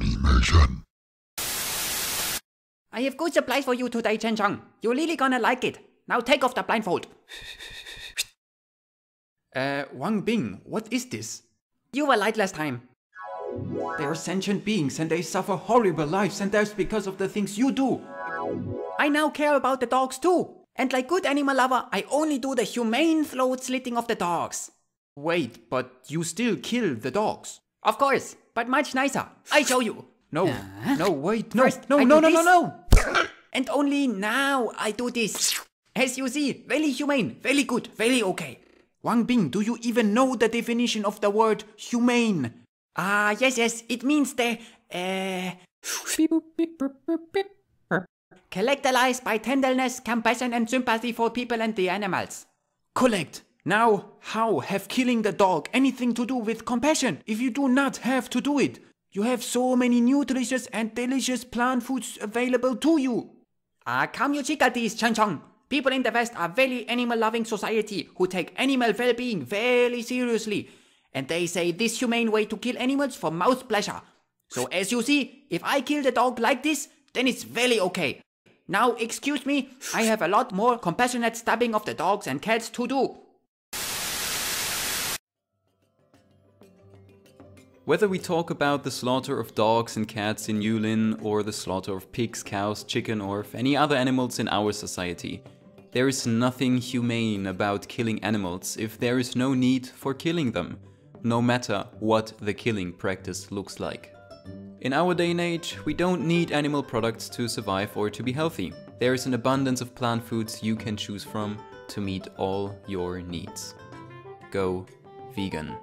animation. I have good supplies for you today, Chen Chang. You're really gonna like it. Now take off the blindfold. Uh, Wang Bing, what is this? You were light last time. They are sentient beings and they suffer horrible lives and that's because of the things you do. I now care about the dogs too. And like good animal lover, I only do the humane throat slitting of the dogs. Wait, but you still kill the dogs. Of course, but much nicer. I show you. No, no, wait, no, First, no, I no, do no, no, no. And only now I do this. As you see, very humane, very good, very okay. Wang Bing, do you even know the definition of the word humane? Ah, yes, yes, it means the, uh, characterized by tenderness, compassion, and sympathy for people and the animals. Collect. Now, how have killing the dog anything to do with compassion if you do not have to do it? You have so many nutritious and delicious plant foods available to you. Ah, come you Chan Chang. People in the West are very animal-loving society who take animal well-being very seriously. And they say this humane way to kill animals for mouth pleasure. So as you see, if I kill the dog like this, then it's very okay. Now, excuse me, I have a lot more compassionate stabbing of the dogs and cats to do. Whether we talk about the slaughter of dogs and cats in Yulin, or the slaughter of pigs, cows, chicken, or any other animals in our society, there is nothing humane about killing animals if there is no need for killing them, no matter what the killing practice looks like. In our day and age, we don't need animal products to survive or to be healthy. There is an abundance of plant foods you can choose from to meet all your needs. Go vegan.